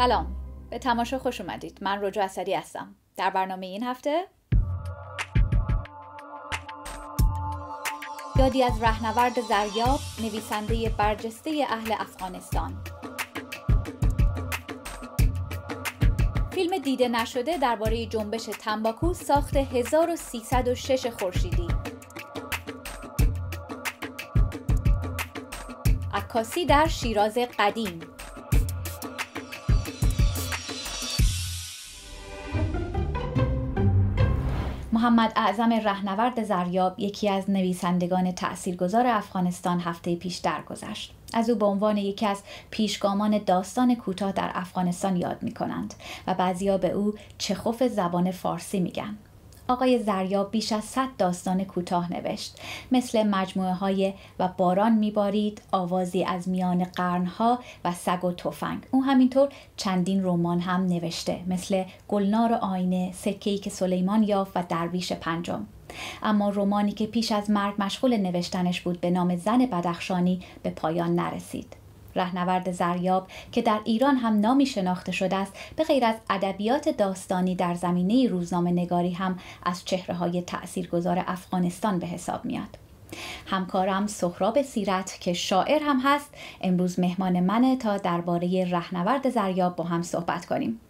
سلام. به تماشا خوش اومدید. من رجوع اسدی هستم. در برنامه این هفته یادی از رهنورد زریاب نویسنده برجسته اهل افغانستان. فیلم دیده نشده درباره جنبش تنباکو ساخت 1306 خورشیدی. عکاسی در شیراز قدیم. محمد اعظم رهنورد زریاب یکی از نویسندگان تاثیرگذار افغانستان هفته پیش درگذشت. از او به عنوان یکی از پیشگامان داستان کوتاه در افغانستان یاد می کنند و بعضیا به او چخوف زبان فارسی میگن. آقای زریاب بیش از 100 داستان کوتاه نوشت. مثل مجموعه های و باران میبارید آوازی از میان قرنها و سگ و تفنگ او همینطور چندین رمان هم نوشته مثل گلنار آینه سکه‌ای که سلیمان یافت و درویش پنجم اما رومانی که پیش از مرگ مشغول نوشتنش بود به نام زن بدخشانی به پایان نرسید. رهنورد زریاب که در ایران هم نامی شناخته شده است به غیر از ادبیات داستانی در زمینه روزنامه نگاری هم از چهره های تأثیرگذار افغانستان به حساب میاد همکارم سهراب سیرت که شاعر هم هست امروز مهمان منه تا درباره رهنورد زریاب با هم صحبت کنیم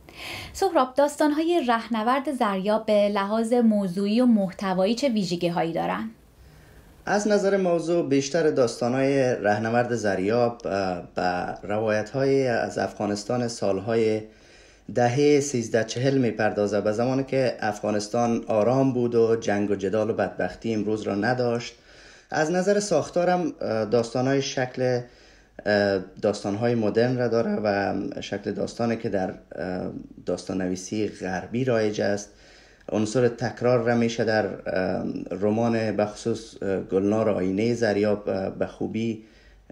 سهراب داستانهای رهنورد زریاب به لحاظ موضوعی و محتوایی چه ویژگی هایی دارن؟ از نظر موضوع بیشتر داستانهای رهنورد زریاب به روایت های از افغانستان سالهای دهه سیزده چهل می پردازه به زمانی که افغانستان آرام بود و جنگ و جدال و بدبختی امروز را نداشت از نظر ساختارم داستانهای شکل داستانهای مدرن را داره و شکل داستانی که در داستان نویسی غربی رایج است. عنصر تکرار را میشه در رمان بخصوص گلنار آینه زریاب به خوبی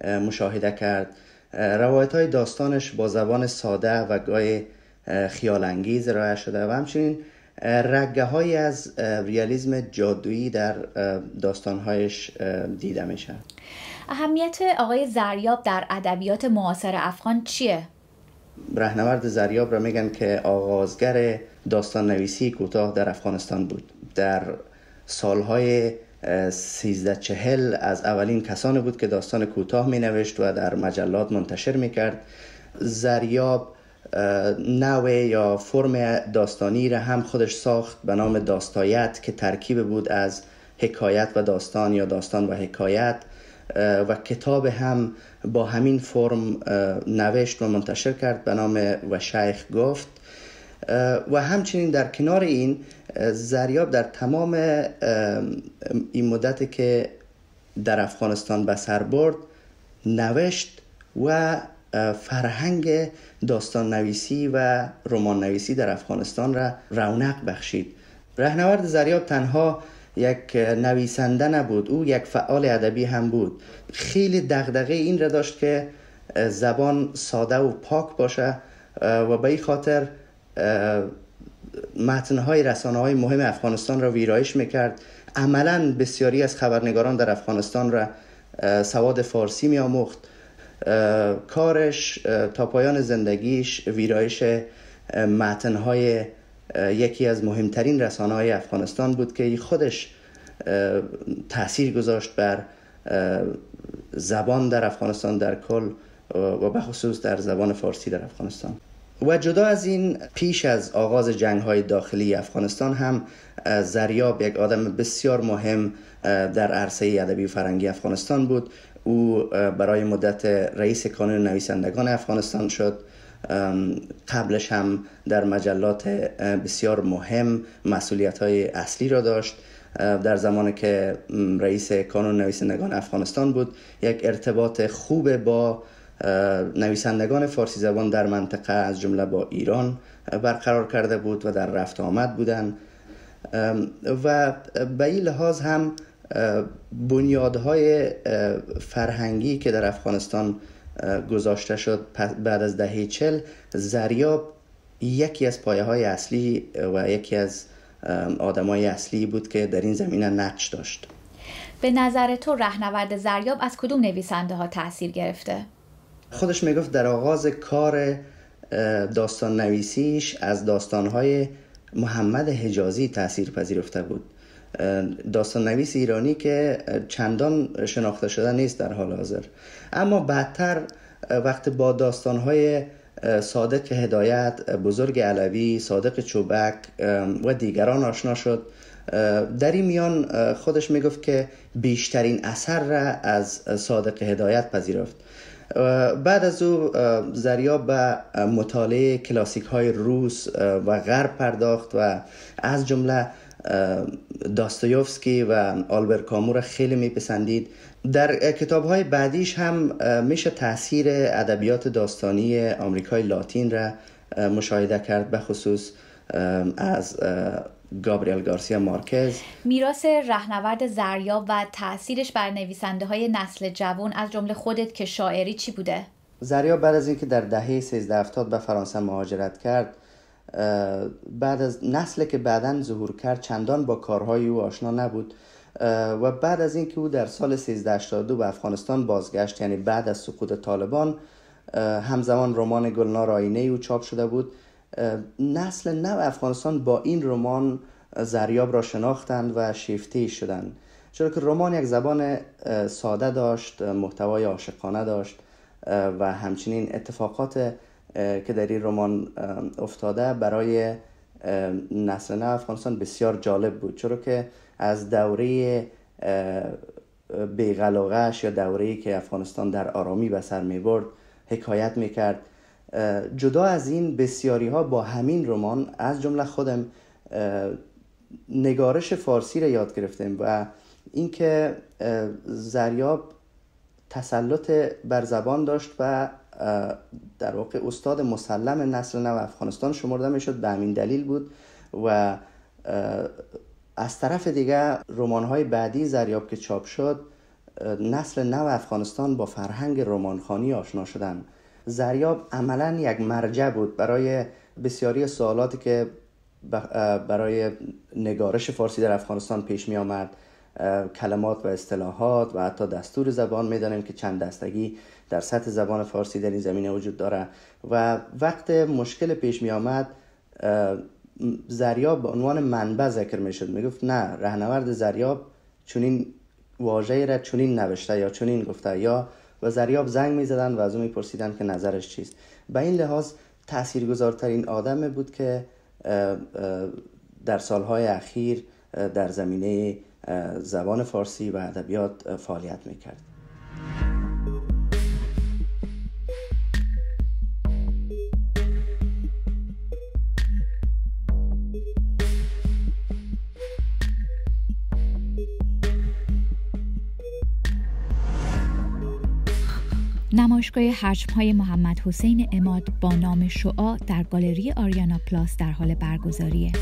مشاهده کرد روایت های داستانش با زبان ساده و گای خیال انگیز ارائه شده و همچنین رگه های از ریالیزم جادویی در داستانهایش دیده میشه اهمیت آقای زریاب در ادبیات معاصر افغان چیه؟ رهنورد زریاب را میگن که آغازگر داستان نویسی کوتاه در افغانستان بود. در سالهای سیزده چهل از اولین کسانی بود که داستان کوتاه می نوشت و در مجلات منتشر می کرد زریاب نوع یا فرم داستانی را هم خودش ساخت به نام داستایت که ترکیب بود از حکایت و داستان یا داستان و حکایت. و کتاب هم با همین فرم نوشت و منتشر کرد به نام و شیخ گفت. و همچنین در کنار این زریاب در تمام این مدت که در افغانستان به سر برد نوشت و فرهنگ داستان نویسی و رمان نویسی در افغانستان را رونق بخشید. رهنورد زریاب تنها یک نویسنده نبود او یک فعال ادبی هم بود. خیلی دغدغه این را داشت که زبان ساده و پاک باشه و به این خاطر متنهای رسانه های مهم افغانستان را ویرایش می‌کرد. عملا بسیاری از خبرنگاران در افغانستان را سواد فارسی می آموخت کارش تا پایان زندگیش ویرایش متنهای یکی از مهمترین رسانه های افغانستان بود که خودش تاثیر گذاشت بر زبان در افغانستان در کل و به خصوص در زبان فارسی در افغانستان. و جدا از این پیش از آغاز جنگ های داخلی افغانستان هم زریاب یک آدم بسیار مهم در عرصه ادبی فرنگی افغانستان بود. او برای مدت رئیس کانون نویسندگان افغانستان شد. قبلش هم در مجلات بسیار مهم مسئولیت های اصلی را داشت. در زمانی که رئیس کانون نویسندگان افغانستان بود یک ارتباط خوب با نویسندگان فارسی زبان در منطقه از جمله با ایران برقرار کرده بود و در رفت آمد بودن و به این لحاظ هم بنیادهای فرهنگی که در افغانستان گذاشته شد بعد از دهه چل زریاب یکی از پایه های اصلی و یکی از آدمای اصلی بود که در این زمینه نقش داشت به نظر تو رهنورد زریاب از کدوم نویسنده ها تاثیر گرفته؟ خودش می‌گفت در آغاز کار داستان نویسیش از داستانهای محمد حجازی تاثیر پذیرفته بود. داستان نویس ایرانی که چندان شناخته شده نیست در حال حاضر. اما بعدتر وقت با داستانهای صادق هدایت بزرگ علوی صادق چوبک و دیگران آشنا شد. در این میان خودش می‌گفت که بیشترین اثر را از صادق هدایت پذیرفت. بعد از او زریا به مطالعه کلاسیک های روس و غرب پرداخت و از جمله داستایوفسکی و آلبر کامو را خیلی میپسندید. در کتاب های بعدیش هم میشه تاثیر ادبیات داستانی آمریکای لاتین را مشاهده کرد به خصوص از گابریل گارسیا مارکز. میراث رهنورد زریاب و تاثیرش بر نویسنده های نسل جوان از جمله خودت که شاعری چی بوده؟ زریاب بعد از اینکه در دهه 1370 به فرانسه مهاجرت کرد بعد از نسل که بعدا ظهور کرد چندان با کارهای او آشنا نبود. و بعد از اینکه او در سال 1382 به افغانستان بازگشت یعنی بعد از سقوط طالبان همزمان رمان گلنار آینه او چاپ شده بود. نسل نو افغانستان با این رمان زریاب را شناختند و شیفته شدند. چرا که رمان یک زبان ساده داشت محتوای عاشقانه داشت و همچنین اتفاقات که در این رمان افتاده برای نسل نو افغانستان بسیار جالب بود. چرا که از دوره بیغلاغش یا دوره که افغانستان در آرامی به سر می برد حکایت می کرد جدا از این بسیاری ها با همین رمان از جمله خودم نگارش فارسی را یاد گرفتیم و اینکه زریاب تسلط بر زبان داشت و در واقع استاد مسلم نسل نو افغانستان شمرده می‌شد به همین دلیل بود و از طرف دیگه رمان های بعدی زریاب که چاپ شد نسل نو افغانستان با فرهنگ رمانخانی آشنا شدن. زریاب عملا یک مرجع بود برای بسیاری سوالاتی که برای نگارش فارسی در افغانستان پیش می آمد. کلمات و اصطلاحات و حتی دستور زبان. می‌دانیم که چند دستگی در سطح زبان فارسی در این زمینه وجود داره. و وقت مشکل پیش می آمد زریاب به عنوان منبع ذکر می شد. می گفت نه رهنورد زریاب چونین واژه را چونین نوشته یا چونین گفته یا و زریاب زنگ می زدن و از اون میپرسیدن که نظرش چیست. به این لحاظ تاثیرگذارترین آدم بود که در سالهای اخیر در زمینه زبان فارسی و ادبیات فعالیت می‌کرد. نمایشگاه حجم های محمد حسین اماد با نام شعا در گالری آریانا پلاس در حال برگزاریه.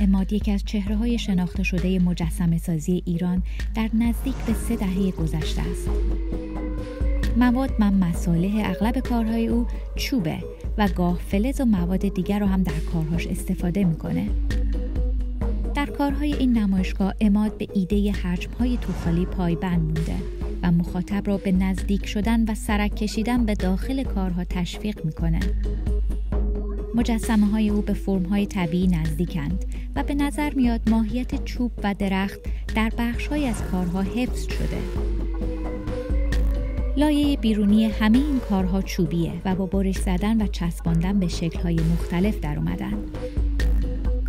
اماد یکی از چهره های شناخته شده مجسم سازی ایران در نزدیک به سه دهه گذشته است. مواد من مساله اغلب کارهای او چوبه و گاه فلز و مواد دیگر رو هم در کارهاش استفاده می‌کنه. در کارهای این نمایشگاه اماد به ایده حجم های توخالی پایبند مونده و مخاطب را به نزدیک شدن و سرک کشیدن به داخل کارها تشویق می‌کنه. مجسمه های او به فرم های طبیعی نزدیکند و به نظر میاد ماهیت چوب و درخت در بخش های از کارها حفظ شده. لایه بیرونی همه این کارها چوبیه و با برش زدن و چسباندن به شکل های مختلف در اومدن.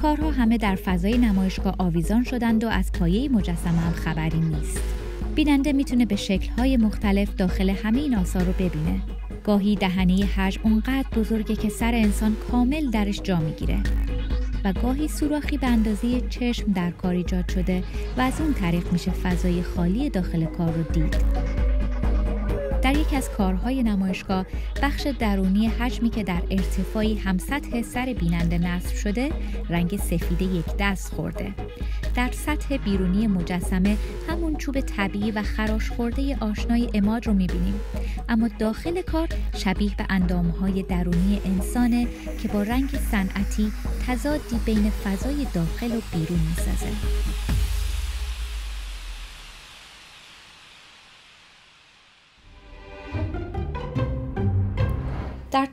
کارها همه در فضای نمایشگاه آویزان شدند و از پایه مجسمه هم خبری نیست. بیننده می‌تونه به شکل‌های مختلف داخل همه این آثار رو ببینه. گاهی دهنه حجم اونقدر بزرگه که سر انسان کامل درش جا می‌گیره و گاهی سوراخی به اندازه چشم در کار ایجاد شده و از اون طریق میشه فضای خالی داخل کار رو دید. در یکی از کارهای نمایشگاه بخش درونی حجمی که در ارتفاعی هم سطح سر بیننده نصب شده رنگ سفید یک دست خورده. در سطح بیرونی مجسمه همون چوب طبیعی و خراش خورده آشنای اماد رو می‌بینیم. اما داخل کار شبیه به اندامهای درونی انسانه که با رنگ صنعتی تضادی بین فضای داخل و بیرون می‌سازه.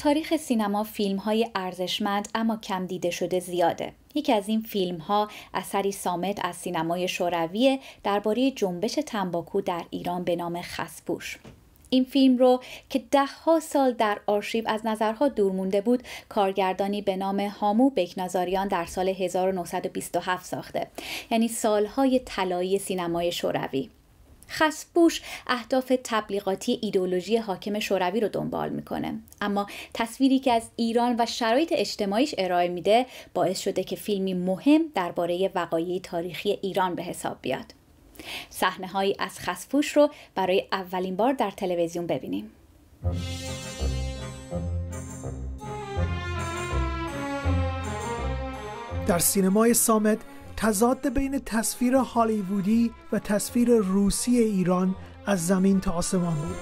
تاریخ سینما فیلم های ارزشمند اما کم دیده شده زیاده. یکی از این فیلم ها اثری سامت از سینمای شوروی درباره جنبش تنباکو در ایران به نام خسپوش. این فیلم رو که ده ها سال در آرشیو از نظرها دور مونده بود کارگردانی به نام هامو بکنازاریان در سال 1927 ساخته یعنی سالهای طلایی سینمای شوروی خسبوش اهداف تبلیغاتی ایدولوژی حاکم شوروی رو دنبال می‌کنه. اما تصویری که از ایران و شرایط اجتماعیش ارائه میده باعث شده که فیلمی مهم درباره وقایع تاریخی ایران به حساب بیاد. صحنه هایی از خسفوش رو برای اولین بار در تلویزیون ببینیم. در سینمای سامت تضاد بین تصویر هالیوودی و تصویر روسی ایران از زمین تا آسمان بود.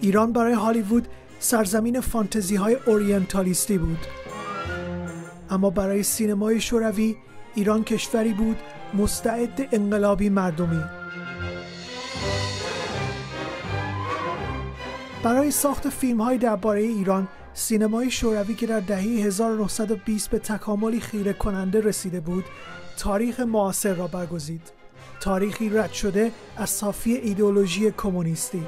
ایران برای هالیوود سرزمین فانتزی های اورینتالیستی بود. اما برای سینمای شوروی ایران کشوری بود مستعد انقلابی مردمی. برای ساخت فیلم های درباره ایران سینمای شوروی که در دهه 1920 به تکاملی خیره کننده رسیده بود تاریخ معاصر را برگزید. تاریخی رد شده از صافی ایدولوژی کمونیستی.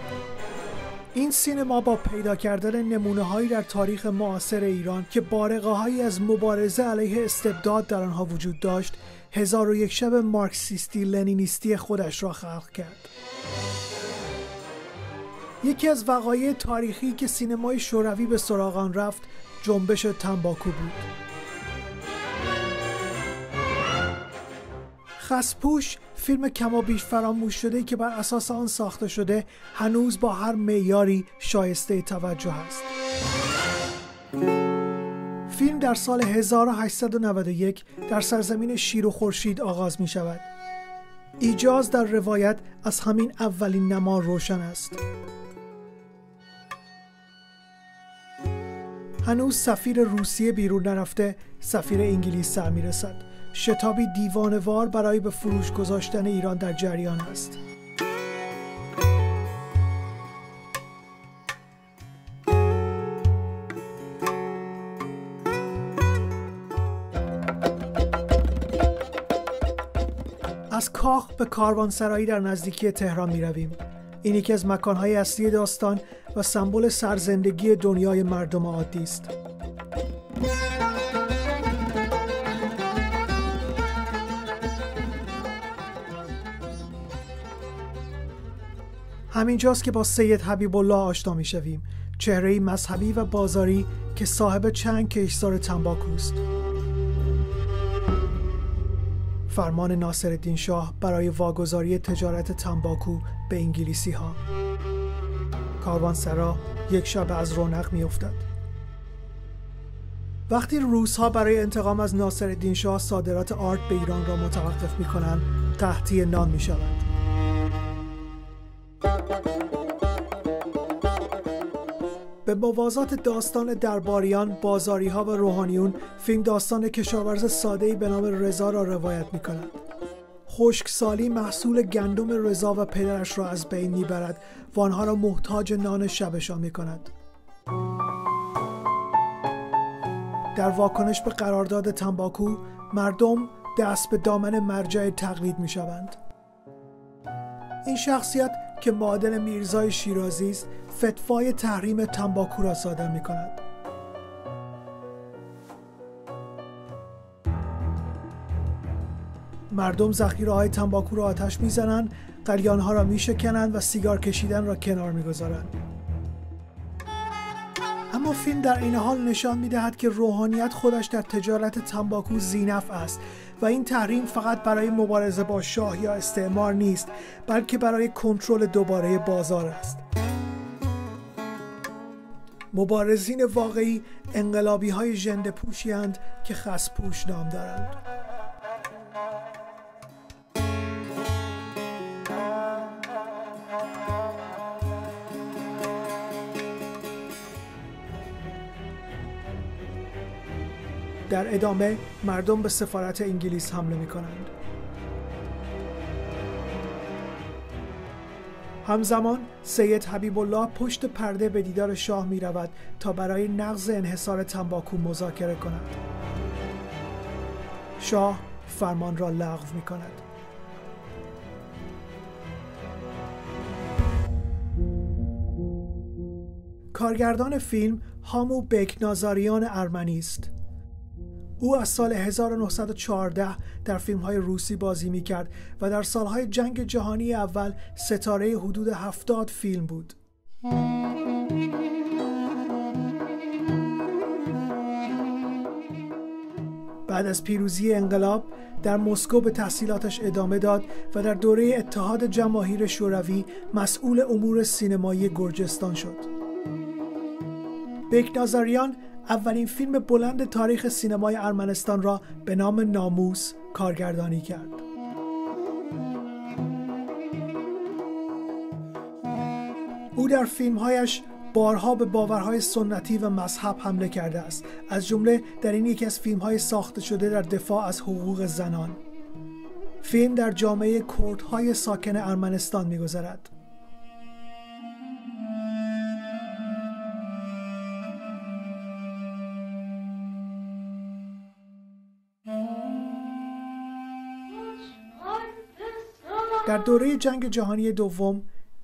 این سینما با پیدا کردن نمونه هایی در تاریخ معاصر ایران که بارقه هایی از مبارزه علیه استبداد در آنها وجود داشت هزار و یک شب مارکسیستی لنینیستی خودش را خلق کرد. یکی از وقایع تاریخی که سینمای شوروی به سراغ رفت جنبش تنباکو بود. خسپوش فیلم کما بیش فراموش شده که بر اساس آن ساخته شده هنوز با هر معیاری شایسته توجه است. فیلم در سال 1891 در سرزمین شیر و خورشید آغاز می شود. ایجاز در روایت از همین اولین نما روشن است. هنوز سفیر روسیه بیرون نرفته سفیر انگلیس سر می‌رسد شتابی دیوانوار برای به فروش گذاشتن ایران در جریان است از کاخ به کاروانسرایی در نزدیکی تهران می رویم. این یکی از مکانهای اصلی داستان و سمبل سرزندگی دنیای مردم عادی است. همینجاست که با سید حبیب الله آشنا می شویم چهره مذهبی و بازاری که صاحب چند کشزار تنباکوست فرمان ناصرالدین شاه برای واگذاری تجارت تنباکو به انگلیسی ها کاروانسرا یک شب از رونق می افتد. وقتی روس ها برای انتقام از ناصرالدین شاه صادرات آرت به ایران را متوقف می کنند تحتی نان می شود. به موازات داستان درباریان، بازاری ها و روحانیون فیلم داستان کشاورز ساده به نام رضا را روایت می کند. خشکسالی محصول گندم رضا و پدرش را از بین می‌برد و آنها را محتاج نان شبشان می کند. در واکنش به قرارداد تنباکو مردم دست به دامن مرجع تقلید می شوند. این شخصیت که معادل میرزای شیرازی است فتوای تحریم تنباکو را صادر می کند. مردم ذخیره های تنباکو را آتش می‌زنند قلیان ها را میشکنند و سیگار کشیدن را کنار می‌گذارند. اما فیلم در این حال نشان می‌دهد که روحانیت خودش در تجارت تنباکو زینف است و این تحریم فقط برای مبارزه با شاه یا استعمار نیست بلکه برای کنترل دوباره بازار است. مبارزین واقعی انقلابی های ژنده پوشی که خسپوش نام دارند. در ادامه مردم به سفارت انگلیس حمله می کنند. همزمان سید حبیب الله پشت پرده به دیدار شاه می رود تا برای نقض انحصار تنباکو مذاکره کند. شاه فرمان را لغو می کند کارگردان فیلم هامو بکنازاریان ارمنی است. او از سال 1914 در فیلم های روسی بازی می کرد و در سالهای جنگ جهانی اول ستاره حدود 70 فیلم بود. بعد از پیروزی انقلاب در مسکو به تحصیلاتش ادامه داد و در دوره اتحاد جماهیر شوروی مسئول امور سینمایی گرجستان شد. بکنازاریان اولین فیلم بلند تاریخ سینمای ارمنستان را به نام ناموس کارگردانی کرد. او در فیلمهایش بارها به باورهای سنتی و مذهب حمله کرده است از جمله در این یکی از فیلمهای ساخته شده در دفاع از حقوق زنان فیلم در جامعه کردهای ساکن ارمنستان میگذرد در دوره جنگ جهانی دوم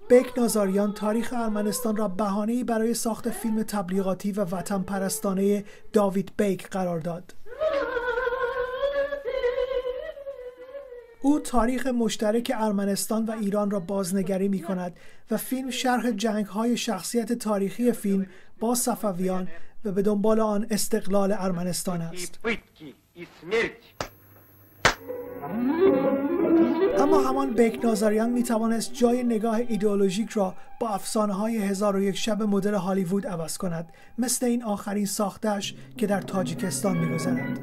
بیک نازاریان تاریخ ارمنستان را بهانه‌ای برای ساخت فیلم تبلیغاتی و وطن پرستانه داوید بیک قرار داد. او تاریخ مشترک ارمنستان و ایران را بازنگری می کند و فیلم شرح جنگ های شخصیت تاریخی فیلم با صفویان و به دنبال آن استقلال ارمنستان است. اما همان بیک نازاریان می توانست جای نگاه ایدئولوژیک را با افسانه های هزار و یک شب مدل هالیوود عوض کند مثل این آخرین ساختش که در تاجیکستان می گذرد.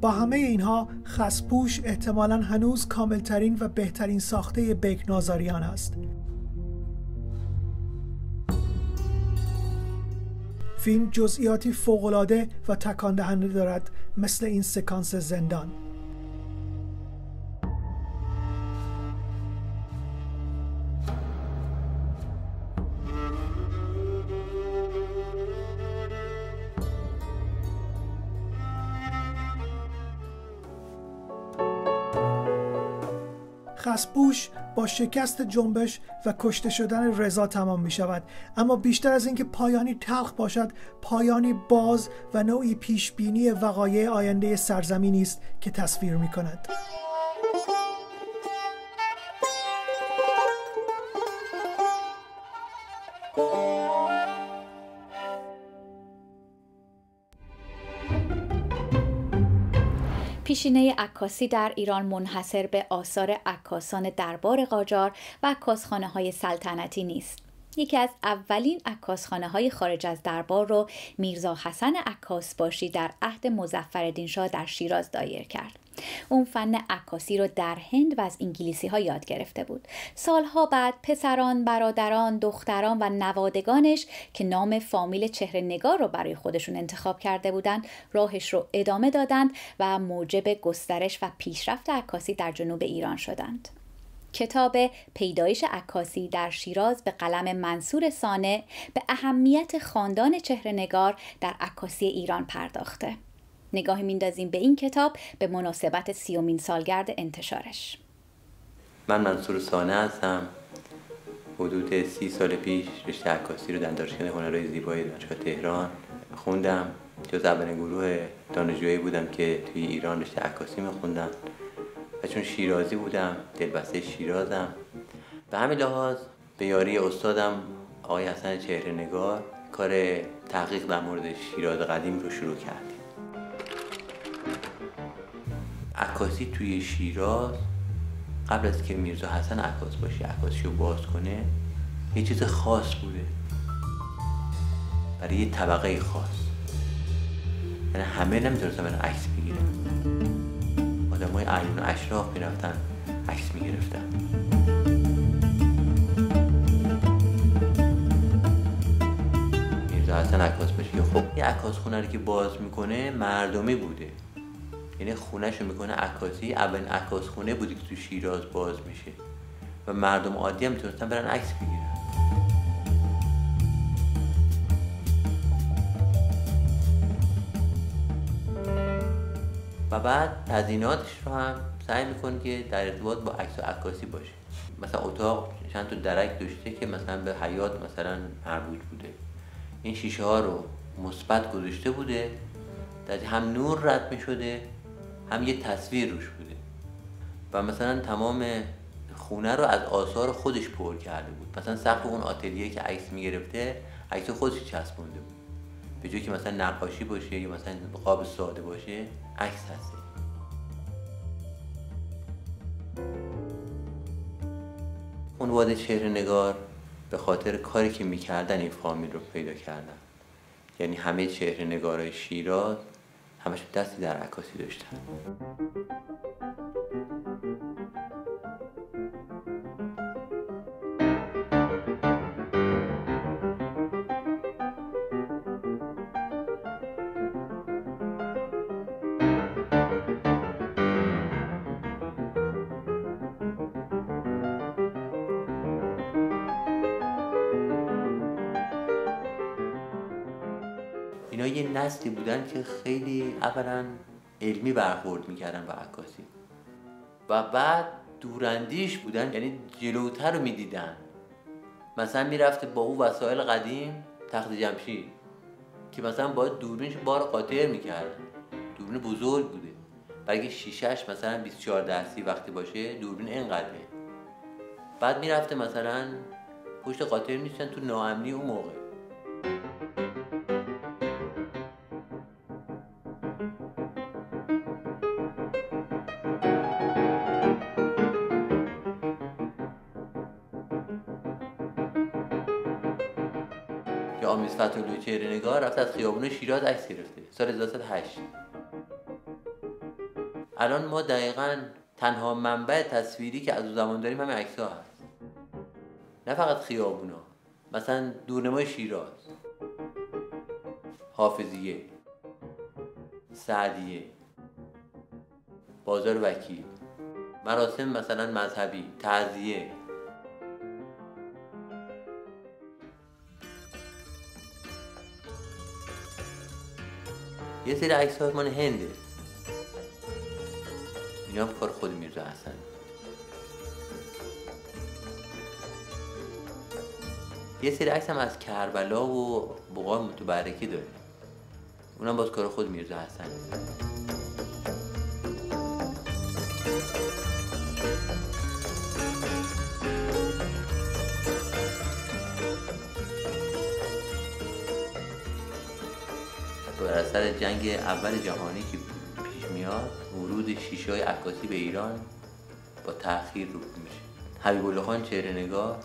با همه اینها خسپوش احتمالا هنوز کاملترین و بهترین ساخته بیک نازاریان است فیلم جزئیاتی فوقالعاده و تکان دهنده دارد مثل این سکانس زندان. خسبوش شکست جنبش و کشته شدن رضا تمام می شود اما بیشتر از اینکه پایانی تلخ باشد پایانی باز و نوعی پیشبینی وقایع آینده سرزمینی است که تصویر می کند پیشینه عکاسی در ایران منحصر به آثار عکاسان دربار قاجار و عکاسخانه های سلطنتی نیست. یکی از اولین عکاسخانه های خارج از دربار رو میرزا حسن عکاس باشی در عهد مزفر شاه در شیراز دایر کرد. اون فن عکاسی رو در هند و از انگلیسی ها یاد گرفته بود سالها بعد پسران برادران دختران و نوادگانش که نام فامیل چهره نگار رو برای خودشون انتخاب کرده بودند راهش رو ادامه دادند و موجب گسترش و پیشرفت عکاسی در جنوب ایران شدند کتاب پیدایش عکاسی در شیراز به قلم منصور سانه به اهمیت خاندان چهره نگار در عکاسی ایران پرداخته. نگاهی میندازیم به این کتاب به مناسبت سیومین سالگرد انتشارش. من منصور سانه هستم. حدود سی سال پیش رشته عکاسی رو در دانشگاه هنرهای زیبایی دانشگاه تهران خوندم. جز اولین گروه دانشجویی بودم که توی ایران رشته عکاسی میخوندم چون شیرازی بودم دلبسته شیرازم. به همین لحاظ به یاری استادم آقای حسن چهره نگار کار تحقیق در مورد شیراز قدیم رو شروع کردیم. عکاسی توی شیراز قبل از که میرزا حسن عکاس باشه عکاسی رو باز کنه یه چیز خاص بوده. برای یه طبقه خاص. یعنی همه نمی‌تونستن برن عکس بگیرن. آدم های عیون اشراف می‌رفتن عکس می‌گرفتن. میرزا حسن عکاس باشه خب یه عکاس خونه که باز می‌کنه مردمی بوده. یعنی خونهش رو می‌کنه عکاسی اولین عکاس خونه بودی که تو شیراز باز میشه. و مردم عادی هم می‌تونستن برن عکس بگیرن. بعد تزیناتش رو هم سعی می‌کنه که در ارتباط با عکس و عکاسی باشه. مثلا اتاق چند تا درک داشته که مثلا به حیات مثلا مربوط بوده. این شیشه ها رو مثبت گذاشته بوده. در هم نور رد می شده هم یه تصویر روش بوده. و مثلا تمام خونه رو از آثار خودش پر کرده بود. مثلا سقف اون آتلیه که عکس می‌گرفته عکس خودش چسبونده بود. به جای که مثلا نقاشی باشه یا مثلا قاب ساده باشه عکس هسته عنوان چهره نگار به خاطر کاری که می‌کردن این فامیل رو پیدا کردن. یعنی همه چهره نگارای شیراز همش دستی در عکاسی داشتن. نسلی بودن که خیلی اولا علمی برخورد می‌کردن با عکاسی. و بعد دوراندیش بودن یعنی جلوتر رو می‌دیدن. مثلا می‌رفته با او وسایل قدیم تخت جمشید که مثلا باید دوربینش بار قاطر می‌کرد. دوربین بزرگ بوده. برای شیشش مثلا 24 درسی وقتی باشه دوربین اینقدره. بعد می‌رفته مثلا پشت قاطر میشتن تو ناامنی اون موقع. فتولوی چهره نگار رفته از خیابون شیراز عکس گرفته. سال 1908 الان ما دقیقا تنها منبع تصویری که از اون زمان داریم همین عکس ها هست. نه فقط خیابونا مثلا دورنمای شیراز. حافظیه. سعدیه. بازار وکیل. مراسم مثلا مذهبی. تعذیه یه سری عکس ها مال هنده اینا کار خود میرزا حسن. یه سری عکس هم از کربلا و بقا متبرکی داره اونم باز کار خود میرزا حسن. اثر جنگ اول جهانی که پیش میاد ورود شیشه های عکاسی به ایران با تاخیر رو میشه. حبیب الله خان چهره نگاه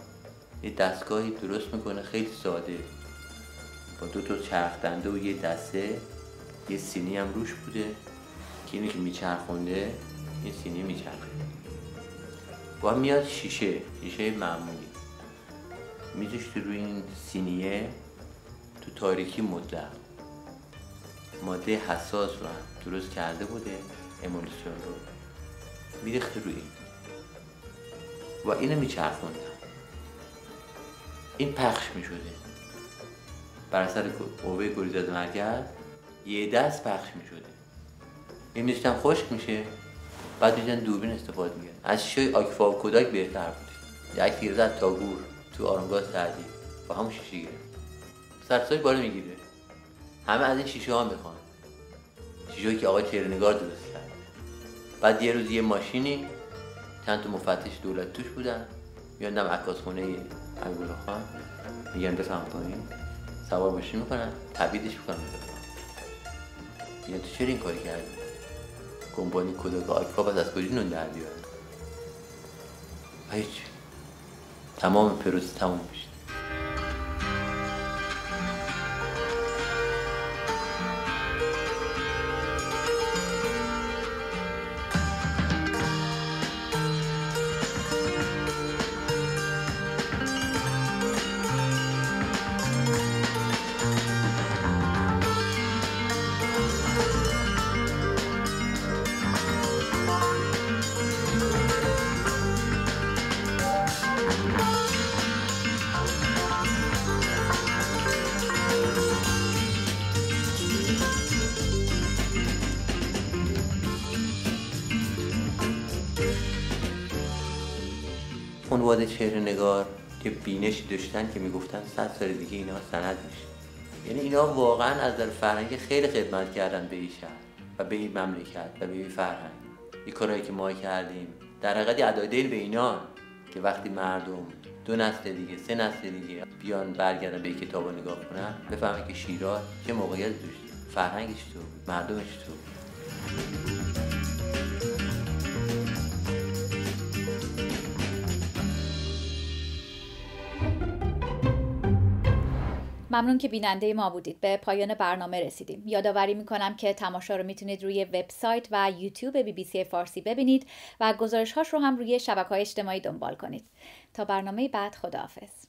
یه دستگاهی درست می‌کنه خیلی ساده. با دو تا چرخ دنده و یه دسته یه سینی هم روش بوده. که اینو که میچرخونده این سینی میچرخه با میاد شیشه شیشه معمولی. میذاشته روی این سینیه تو تاریکی مطلق. ماده حساس رو هم درست کرده بوده امولسیون رو. میریخته روی این. و اینو میچرخوندن این پخش می‌شده. بر اثر قوه گریزه مرکز یه دست پخش می‌شده. این میشتم خشک میشه. بعد میشن دوربین استفاده میگن از شیشه آکفا و کوداک بهتر بوده. یه عکس گرفته تاگور تو آرامگاه سعدی. با همون شیشه گرفت. سرسای بالا می‌گیره. همه از این شیشه ها می‌خوان. شیشه که آقای چهرنگار درست کرد. بعد یه روز یه ماشینی چند تا مفتش دولت توش بودن. میاندم عکاس خونه انگولا خان. میگن بفهم پایین سوار ماشین می‌کنن. تبیدش می‌کنن. میگن تو چرا این کاری کردی؟ کمپانی کداک آکفا بس از کجا نون در بیارن؟ هیچ. تمام پروسه تموم میشه. عنوان چهره نگار که بینشی داشتن که می‌گفتن صد سال دیگه اینا سند میشه. یعنی اینا واقعا از در فرهنگ خیلی خدمت کردن به این شهر و به این مملکت و به این فرهنگ. این کارهایی که ما کردیم در حقیقت ادای به اینا که وقتی مردم دو نسل دیگه سه نسل دیگه بیان برگردن به کتاب رو نگاه کنن بفهمن که شیراز چه موقعیت داشته فرهنگش تو مردمش تو. ممنون که بیننده ما بودید. به پایان برنامه رسیدیم. یادآوری می‌کنم که تماشا رو می‌تونید روی وبسایت و یوتیوب بی بی سی فارسی ببینید و گزارش هاش رو هم روی شبکه های اجتماعی دنبال کنید. تا برنامه بعد خداحافظ.